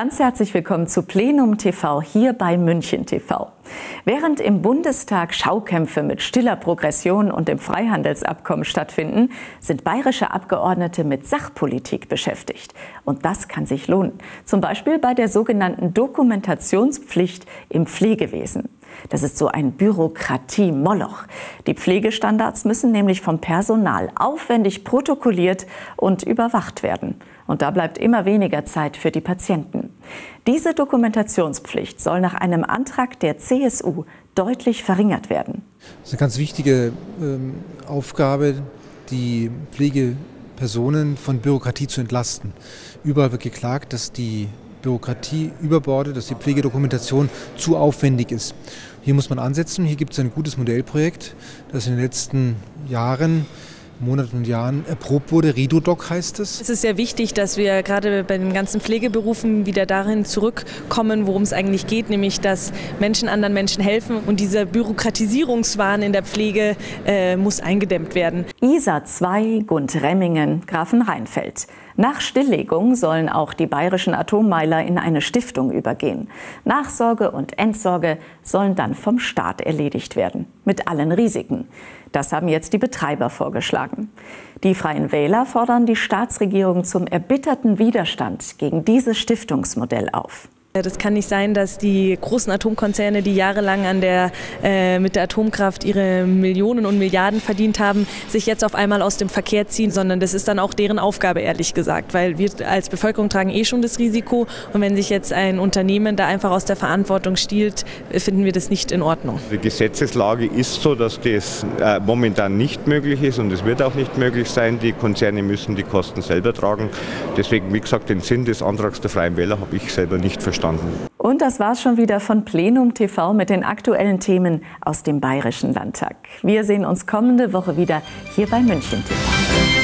Ganz herzlich willkommen zu Plenum TV hier bei München TV. Während im Bundestag Schaukämpfe mit stiller Progression und dem Freihandelsabkommen stattfinden, sind bayerische Abgeordnete mit Sachpolitik beschäftigt. Und das kann sich lohnen. Zum Beispiel bei der sogenannten Dokumentationspflicht im Pflegewesen. Das ist so ein Bürokratie-Moloch. Die Pflegestandards müssen nämlich vom Personal aufwendig protokolliert und überwacht werden. Und da bleibt immer weniger Zeit für die Patienten. Diese Dokumentationspflicht soll nach einem Antrag der CSU deutlich verringert werden. Das ist eine ganz wichtige ähm, Aufgabe, die Pflegepersonen von Bürokratie zu entlasten. Überall wird geklagt, dass die Bürokratie überbordet, dass die Pflegedokumentation zu aufwendig ist. Hier muss man ansetzen. Hier gibt es ein gutes Modellprojekt, das in den letzten Jahren Monaten und Jahren erprobt wurde. Ridodoc heißt es. Es ist sehr wichtig, dass wir gerade bei den ganzen Pflegeberufen wieder dahin zurückkommen, worum es eigentlich geht, nämlich dass Menschen anderen Menschen helfen und dieser Bürokratisierungswahn in der Pflege äh, muss eingedämmt werden. ISA 2, Gund-Remmingen, Grafenrheinfeld. Nach Stilllegung sollen auch die bayerischen Atommeiler in eine Stiftung übergehen. Nachsorge und Entsorge sollen dann vom Staat erledigt werden, mit allen Risiken. Das haben jetzt die Betreiber vorgeschlagen. Die Freien Wähler fordern die Staatsregierung zum erbitterten Widerstand gegen dieses Stiftungsmodell auf. Das kann nicht sein, dass die großen Atomkonzerne, die jahrelang an der, äh, mit der Atomkraft ihre Millionen und Milliarden verdient haben, sich jetzt auf einmal aus dem Verkehr ziehen, sondern das ist dann auch deren Aufgabe, ehrlich gesagt, weil wir als Bevölkerung tragen eh schon das Risiko und wenn sich jetzt ein Unternehmen da einfach aus der Verantwortung stiehlt, finden wir das nicht in Ordnung. Die Gesetzeslage ist so, dass das äh, momentan nicht möglich ist und es wird auch nicht möglich sein. Die Konzerne müssen die Kosten selber tragen. Deswegen, wie gesagt, den Sinn des Antrags der Freien Wähler habe ich selber nicht verstanden verstanden. Und das war's schon wieder von Plenum TV mit den aktuellen Themen aus dem Bayerischen Landtag. Wir sehen uns kommende Woche wieder hier bei München TV.